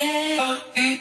yeah.